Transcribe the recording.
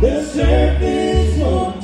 The surface won't